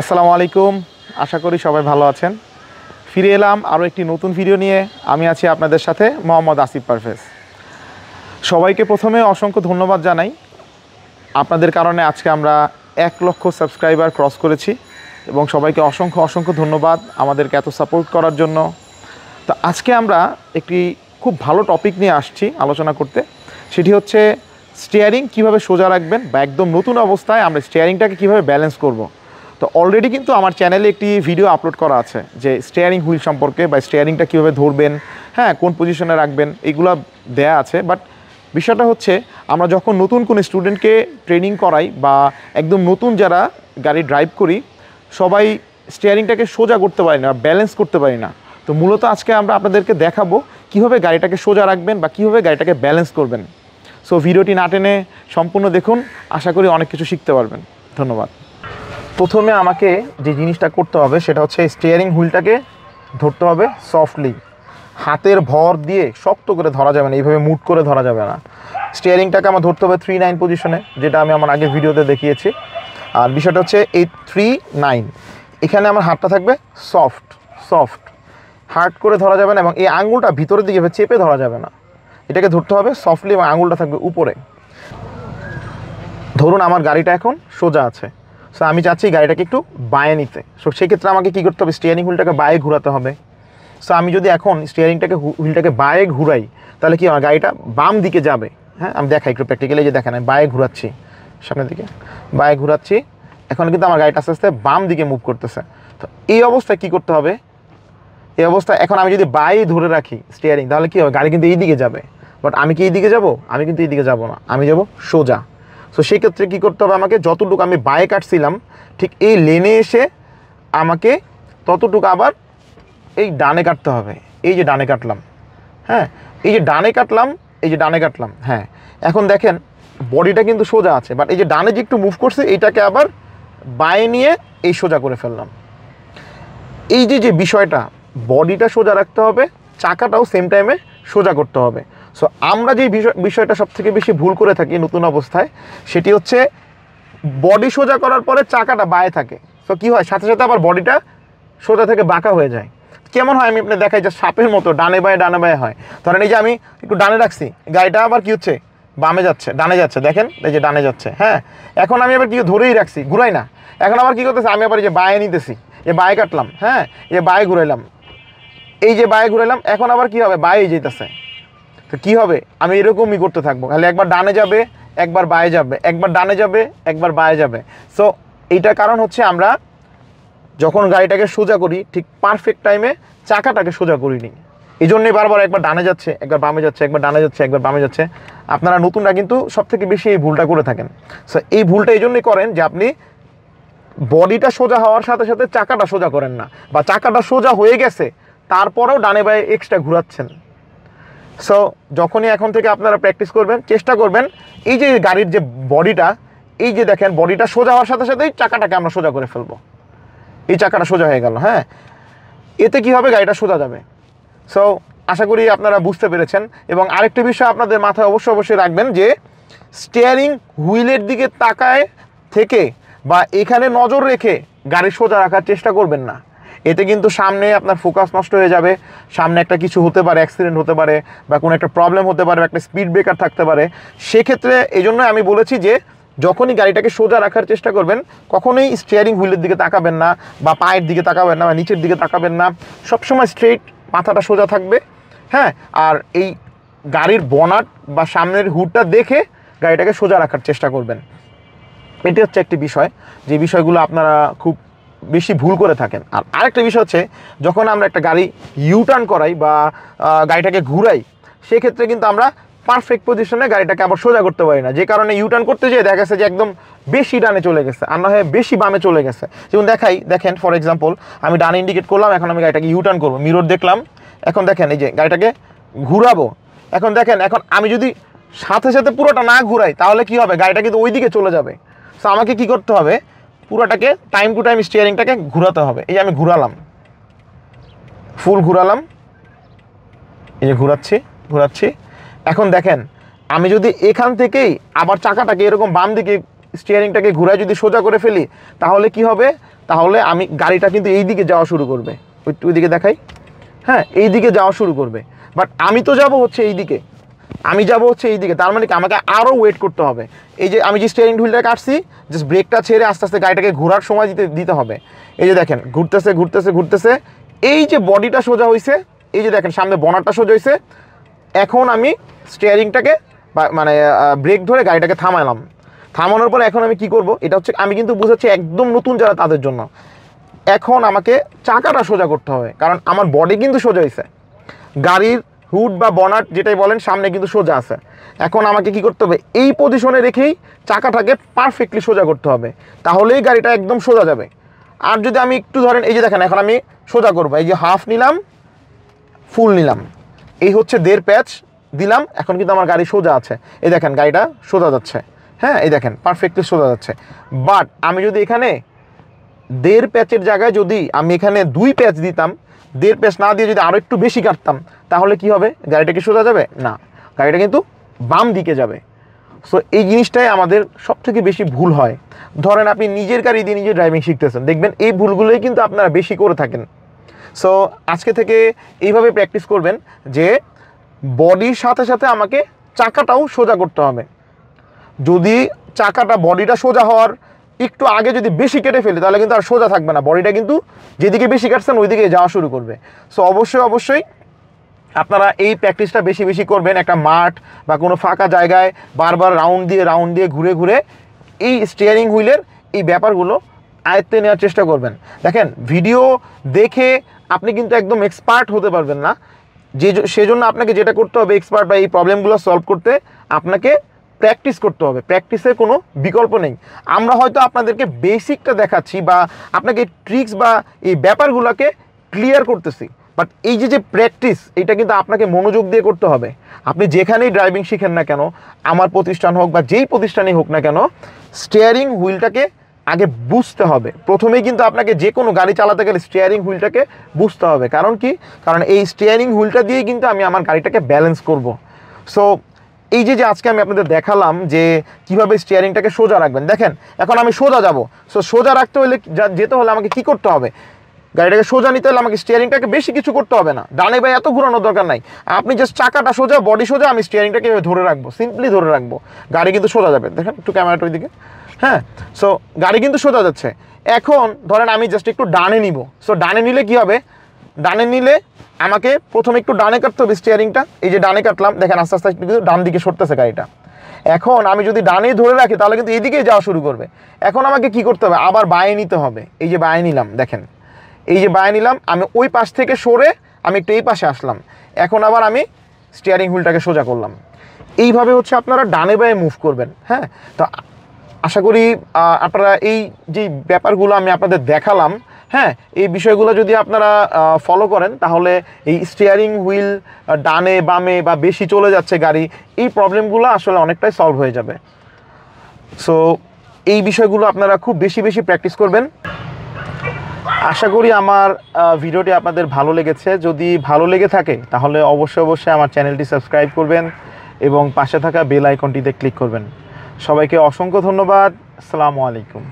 আসসালামু আলাইকুম। আশা করি সবাই ভালো আছেন। ফিরে এলাম আরও একটি নতুন ভিডিও নিয়ে। আমি আছি আপনাদের সাথে মোহাম্মদ আসিফ পারভেজ। সবাইকে প্রথমে অসংখ্য ধন্যবাদ জানাই। আপনাদের কারণে আজকে আমরা এক লক্ষ সাবস্ক্রাইবার ক্রস করেছি এবং সবাইকে অসংখ্য অসংখ্য ধন্যবাদ আমাদেরকে এত সাপোর্ট করার জন্য। তো আজকে আমরা একটি খুব ভালো টপিক নিয়ে আসছি আলোচনা করতে। সেটি হচ্ছে স্টিয়ারিং কীভাবে সোজা রাখবেন বা একদম নতুন অবস্থায় আমরা স্টিয়ারিংটাকে কীভাবে ব্যালেন্স করব। তো অলরেডি কিন্তু আমার চ্যানেলে একটি ভিডিও আপলোড করা আছে যে স্টিয়ারিং হুইল সম্পর্কে বা স্টিয়ারিংটা কীভাবে ধরবেন হ্যাঁ কোন পজিশনে রাখবেন, এগুলো দেয়া আছে। বাট বিষয়টা হচ্ছে, আমরা যখন নতুন কোনো স্টুডেন্টকে ট্রেনিং করাই বা একদম নতুন যারা গাড়ি ড্রাইভ করি, সবাই স্টিয়ারিংটাকে সোজা করতে পারি না ব্যালেন্স করতে পারি না। তো মূলত আজকে আমরা আপনাদেরকে দেখাবো কীভাবে গাড়িটাকে সোজা রাখবেন বা কীভাবে গাড়িটাকে ব্যালেন্স করবেন। সো ভিডিওটি না টেনে সম্পূর্ণ দেখুন, আশা করি অনেক কিছু শিখতে পারবেন। ধন্যবাদ। প্রথমে আমাকে যে জিনিসটা করতে হবে সেটা হচ্ছে স্টিয়ারিং হুইলটাকে ধরতে হবে সফটলি হাতের ভর দিয়ে শক্ত করে ধরা যাবে না, এইভাবে মুট করে ধরা যাবে না। স্টিয়ারিংটাকে আমার ধরতে হবে থ্রি নাইন পজিশনে যেটা আমি আমার আগের ভিডিওতে দেখিয়েছি। আর বিষয়টা হচ্ছে এই থ্রি নাইন এখানে আমার হাতটা থাকবে সফট সফট হার্ড করে ধরা যাবে না এবং এই আঙুলটা ভিতরের দিকে চেপে ধরা যাবে না। এটাকে ধরতে হবে সফটলি এবং আঙুলটা থাকবে উপরে। ধরুন আমার গাড়িটা এখন সোজা আছে। সো আমি চাচ্ছি গাড়িটাকে একটু বায়ে নিতে। সো সেক্ষেত্রে আমাকে কী করতে হবে? স্টিয়ারিং হুইলটাকে বায়ে ঘোরাতে হবে। সো আমি যদি এখন স্টিয়ারিংটাকে হুইলটাকে বায়ে ঘুরাই, তাহলে কি আমার গাড়িটা বাম দিকে যাবে? হ্যাঁ আমি দেখাই একটু প্র্যাকটিক্যালি যে দেখেন, আমি বায়ে ঘুরাচ্ছি। সামনের দিকে। বায়ে ঘুরাচ্ছি। এখন কিন্তু আমার গাড়িটা আস্তে আস্তে বাম দিকে মুভ করতেছে। তো এই অবস্থায় কী করতে হবে? এই অবস্থা এখন আমি যদি বায়ে ধরে রাখি স্টিয়ারিং তাহলে কী হবে? গাড়ি কিন্তু এই দিকে যাবে। বাট আমি কি এই দিকে যাব? আমি কিন্তু এই দিকে যাব না। আমি যাব সোজা। সো সেক্ষেত্রে কী করতে হবে আমাকে যতটুকু আমি বায়ে কাটছিলাম, ঠিক এই লেনে এসে আমাকে ততটুকু আবার এই ডানে কাটতে হবে। এই যে ডানে কাটলাম হ্যাঁ? এই যে ডানে কাটলাম, এই যে ডানে কাটলাম হ্যাঁ? এখন দেখেন, বডিটা কিন্তু সোজা আছে বাট এই যে ডানে যে একটু মুভ করছে এইটাকে আবার বায়ে নিয়ে এই সোজা করে ফেললাম। এই যে যে বিষয়টা, বডিটা সোজা রাখতে হবে, চাকাটাও সেম টাইমে সোজা করতে হবে। সো আমরা যে বিষয়, বিষয়টা সব থেকে বেশি ভুল করে থাকি নতুন অবস্থায়, সেটি হচ্ছে বডি সোজা করার পরে চাকাটা বায়ে থাকে। সো কী হয়? সাথে সাথে আবার বডিটা সোজা থেকে বাঁকা হয়ে যায়। কেমন হয়? আমি আপনি দেখাই যে সাপের মতো ডানে বায়ে ডানে বায়ে হয়। ধরেন এই যে আমি একটু ডানে রাখছি, গাড়িটা আবার কী হচ্ছে? বামে যাচ্ছে, ডানে যাচ্ছে। দেখেন, এই যে ডানে যাচ্ছে হ্যাঁ? এখন আমি আবার কি ধরেই রাখছি, ঘুরাই না। এখন আবার কী করতেছে? আমি আবার এই যে বায়ে নিতেছি, এ বায়ে কাটলাম হ্যাঁ? এ বায়ে ঘুরাইলাম। এই যে বায়ে ঘুরাইলাম, এখন আবার কি হবে? বায়ে যেতেছে তো কী হবে? আমি এরকমই করতে থাকব। খালি একবার ডানে যাবে, একবার বায়ে যাবে, একবার ডানে যাবে, একবার বায়ে যাবে। সো এইটার কারণ হচ্ছে আমরা যখন গাড়িটাকে সোজা করি, ঠিক পারফেক্ট টাইমে চাকাটাকে সোজা করিনি। এই জন্যই বারবার একবার ডানে যাচ্ছে, একবার বামে যাচ্ছে, একবার ডানে যাচ্ছে, একবার বামে যাচ্ছে। আপনারা নতুনরা কিন্তু সব থেকে বেশি এই ভুলটা করে থাকেন। সো এই ভুলটা এই জন্যই করেন যে আপনি বডিটা সোজা হওয়ার সাথে সাথে চাকাটা সোজা করেন না। বা চাকাটা সোজা হয়ে গেছে, তারপরেও ডানে বায়ে এক্সট্রা ঘুরাচ্ছেন। সো যখনই এখন থেকে আপনারা প্র্যাকটিস করবেন, চেষ্টা করবেন, এই যে গাড়ির যে বডিটা, এই যে দেখেন বডিটা সোজা হওয়ার সাথে সাথেই চাকাটাকে আমরা সোজা করে ফেলব। এই চাকাটা সোজা হয়ে গেল হ্যাঁ? এতে কি হবে? গাড়িটা সোজা যাবে। সো আশা করি আপনারা বুঝতে পেরেছেন। এবং আরেকটি বিষয় আপনাদের মাথায় অবশ্যই অবশ্যই রাখবেন যে স্টিয়ারিং হুইলের দিকে তাকায় থেকে বা এখানে নজর রেখে গাড়ি সোজা রাখার চেষ্টা করবেন না। এতে কিন্তু সামনে আপনার ফোকাস নষ্ট হয়ে যাবে। সামনে একটা কিছু হতে পারে অ্যাক্সিডেন্ট হতে পারে বা কোনো একটা প্রবলেম হতে পারে একটা স্পিড ব্রেকার থাকতে পারে। সেক্ষেত্রে এই জন্য আমি বলেছি যে, যখনই গাড়িটাকে সোজা রাখার চেষ্টা করবেন, কখনোই স্টিয়ারিং হুইলের দিকে তাকাবেন না বা পায়ের দিকে তাকাবেন না বা নিচের দিকে তাকাবেন না। সবসময় স্ট্রেট মাথাটা সোজা থাকবে। হ্যাঁ আর এই গাড়ির বনাট বা সামনের হুডটা দেখে গাড়িটাকে সোজা রাখার চেষ্টা করবেন। এটি হচ্ছে একটি বিষয়। যে বিষয়গুলো আপনারা খুব বেশি ভুল করে থাকেন। আর আরেকটা বিষয় হচ্ছে, যখন আমরা একটা গাড়ি ইউটার্ন করাই বা গাড়িটাকে ঘুরাই, সেক্ষেত্রে কিন্তু আমরা পারফেক্ট পজিশনে গাড়িটাকে আবার সোজা করতে পারি না। যে কারণে ইউটার্ন করতে যেয়ে দেখা গেছে যে একদম বেশি ডানে চলে গেছে, আর না হয় বেশি বামে চলে গেছে। যেমন দেখাই, দেখেন ফর এক্সাম্পল আমি ডান ইন্ডিকেট করলাম, এখন আমি গাড়িটাকে ইউটার্ন করব। মিরর দেখলাম, এখন দেখেন এই যে গাড়িটাকে ঘুরাবো। এখন দেখেন, এখন আমি যদি সাথে সাথে পুরোটা না ঘুরাই, তাহলে কি হবে? গাড়িটা কিন্তু ওই দিকে চলে যাবে। সো আমাকে কি করতে হবে? পুরোটাকে টাইম টু টাইম স্টিয়ারিংটাকে ঘুরাতে হবে। এই যে আমি ঘুরালাম। ফুল ঘুরালাম। এই যে ঘুরাচ্ছি ঘুরাচ্ছি। এখন দেখেন, আমি যদি এখান থেকেই আবার চাকাটাকে এরকম বাম দিকে স্টিয়ারিংটাকে ঘুরায় যদি সোজা করে ফেলি, তাহলে কি হবে? তাহলে আমি গাড়িটা কিন্তু এই দিকে যাওয়া শুরু করবে। ওই দিকে দেখাই। হ্যাঁ এই দিকে যাওয়া শুরু করবে। বাট আমি তো যাব হচ্ছে এই দিকে। আমি যাব হচ্ছে এই দিকে তার মানে কি? আমাকে আরও ওয়েট করতে হবে। এই যে আমি যে স্টিয়ারিং হুইলটা কাটছি জাস্ট ব্রেকটা ছেড়ে আস্তে আস্তে গাড়িটাকে ঘোরার সময় দিতে দিতে হবে। এই যে দেখেন, ঘুরতেছে ঘুরতেছে ঘুরতেছে। এই যে বডিটা সোজা হয়েছে এই যে দেখেন, সামনে বনারটা সোজা হয়েছে এখন আমি স্টিয়ারিংটাকে মানে ব্রেক ধরে গাড়িটাকে থামালাম থামানোর পর এখন আমি কি করব? এটা হচ্ছে, আমি কিন্তু বুঝাচ্ছি একদম নতুন যারা তাদের জন্য। এখন আমাকে চাকাটা সোজা করতে হবে, কারণ আমার বডি কিন্তু সোজা হয়েছে গাড়ির হুড বা বনাট যেটাই বলেন, সামনে কিন্তু সোজা আছে। এখন আমাকে কি করতে হবে? এই পজিশনে রেখেই চাকাটাকে পারফেক্টলি সোজা করতে হবে। তাহলেই গাড়িটা একদম সোজা যাবে। আর যদি আমি একটু ধরেন, এই যে দেখেন, এখন আমি সোজা করব। এই যে হাফ নিলাম ফুল নিলাম। এই হচ্ছে দেড় প্যাচ দিলাম, এখন কিন্তু আমার গাড়ি সোজা আছে। এই দেখেন, গাড়িটা সোজা যাচ্ছে। হ্যাঁ এই দেখেন পারফেক্টলি সোজা যাচ্ছে। বাট আমি যদি এখানে দেড় প্যাচের জায়গায় যদি আমি এখানে দুই প্যাচ দিতাম দেড় পেস না দিয়ে যদি আরও একটু বেশি কাটতাম, তাহলে কি হবে? গাড়িটা কি সোজা যাবে? না। গাড়িটা কিন্তু বাম দিকে যাবে। সো এই জিনিসটাই আমাদের সব থেকে বেশি ভুল হয়। ধরেন আপনি নিজের গাড়ি দিয়ে নিজে ড্রাইভিং শিখতেছেন। দেখবেন এই ভুলগুলোই কিন্তু আপনারা বেশি করে থাকেন। সো আজকে থেকে এইভাবে প্র্যাকটিস করবেন যে বডির সাথে সাথে আমাকে চাকাটাও সোজা করতে হবে। যদি চাকাটা বডিটা সোজা হওয়ার একটু আগে যদি বেশি কেটে ফেলি, তাহলে কিন্তু আর সোজা থাকবে না। বডিটা কিন্তু যেদিকে বেশি কাটছেন ওই দিকে যাওয়া শুরু করবে। সো অবশ্যই অবশ্যই আপনারা এই প্র্যাকটিসটা বেশি বেশি করবেন। একটা মাঠ বা কোনো ফাঁকা জায়গায় বারবার রাউন্ড দিয়ে রাউন্ড দিয়ে ঘুরে ঘুরে এই স্টিয়ারিং হুইলের এই ব্যাপারগুলো আয়ত্তে নেওয়ার চেষ্টা করবেন। দেখেন ভিডিও দেখে আপনি কিন্তু একদম এক্সপার্ট হতে পারবেন না। যে সেজন্য আপনাকে যেটা করতে হবে এক্সপার্ট বা এই প্রবলেমগুলো সলভ করতে আপনাকে প্র্যাকটিস করতে হবে, প্র্যাকটিসের কোনো বিকল্প নেই। আমরা হয়তো আপনাদেরকে বেসিকটা দেখাচ্ছি বা আপনাকে ট্রিক্স বা এই ব্যাপারগুলোকে ক্লিয়ার করতেছি। বাট এই যে যে প্র্যাকটিস, এটা কিন্তু আপনাকে মনোযোগ দিয়ে করতে হবে। আপনি যেখানেই ড্রাইভিং শিখেন না কেন, আমার প্রতিষ্ঠান হোক বা যেই প্রতিষ্ঠানেই হোক না কেন স্টিয়ারিং হুইলটাকে আগে বুঝতে হবে। প্রথমেই কিন্তু আপনাকে যে কোনো গাড়ি চালাতে গেলে স্টিয়ারিং হুইলটাকে বুঝতে হবে। কারণ কি? কারণ এই স্টিয়ারিং হুইলটা দিয়েই কিন্তু আমি আমার গাড়িটাকে ব্যালেন্স করব। সো এই যে যে আজকে আমি আপনাদের দেখালাম যে কীভাবে স্টিয়ারিংটাকে সোজা রাখবেন, দেখেন, এখন আমি সোজা যাব। সো সোজা রাখতে হলে যেতে হলে আমাকে কি করতে হবে? গাড়িটাকে সোজা নিতে হলে আমাকে স্টিয়ারিংটাকে বেশি কিছু করতে হবে না। ডানে বা এত ঘুরানোর দরকার নাই। আপনি জাস্ট চাকাটা সোজা বডি সোজা, আমি স্টিয়ারিংটাকে ধরে রাখব সিম্পলি ধরে রাখব। গাড়ি কিন্তু সোজা যাবে। দেখেন, একটু ক্যামেরাটা ওইদিকে। হ্যাঁ? সো গাড়ি কিন্তু সোজা যাচ্ছে। এখন ধরেন আমি জাস্ট একটু ডানে নিব। সো ডানে নিলে কি হবে? ডানে নিলে আমাকে প্রথমে একটু ডানে কাটতে হবে স্টিয়ারিংটা এই যে ডানে কাটলাম, দেখেন আস্তে আস্তে একটু কিন্তু ডান দিকে সরতেছে গাড়িটা। এখন আমি যদি ডানে ধরে রাখি, তাহলে কিন্তু এদিকেই যাওয়া শুরু করবে। এখন আমাকে কি করতে হবে? আবার বায়ে নিতে হবে। এই যে বায়ে নিলাম, দেখেন। এই যে বায়ে নিলাম, আমি ওই পাশ থেকে সরে আমি একটু এই পাশে আসলাম। এখন আবার আমি স্টিয়ারিং হুইলটাকে সোজা করলাম। এইভাবে হচ্ছে আপনারা ডানে বায়ে মুভ করবেন হ্যাঁ? তো আশা করি আপনারা এই যে ব্যাপারগুলো আমি আপনাদের দেখালাম হ্যাঁ এই বিষয়গুলো যদি আপনারা ফলো করেন, তাহলে এই স্টিয়ারিং হুইল ডানে, বামে বা বেশি চলে যাচ্ছে গাড়ি, এই প্রবলেমগুলো আসলে অনেকটাই সলভ হয়ে যাবে। সো এই বিষয়গুলো আপনারা খুব বেশি বেশি প্র্যাকটিস করবেন। আশা করি আমার ভিডিওটি আপনাদের ভালো লেগেছে। যদি ভালো লেগে থাকে, তাহলে অবশ্যই অবশ্যই আমার চ্যানেলটি সাবস্ক্রাইব করবেন এবং পাশে থাকা বেল আইকনটিতে ক্লিক করবেন। সবাইকে অসংখ্য ধন্যবাদ। আসসালামু আলাইকুম।